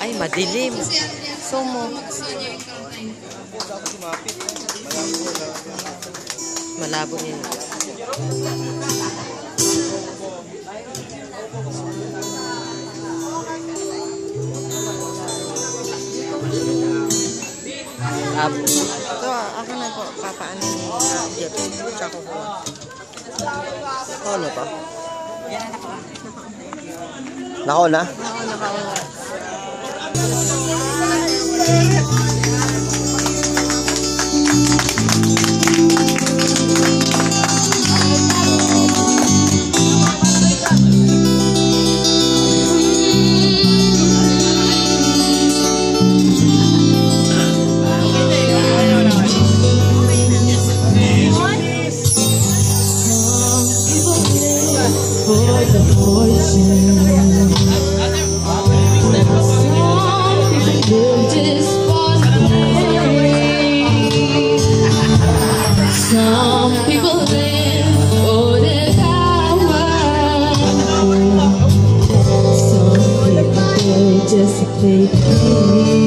Ay, madilim. Sumo. Malabo niya. Labo. Ito, ako na po, papaanin niya. Uh, dito, tsaka ko. Ano to? Yan, anak. Naka-on na? Oo, naka-on. just a baby.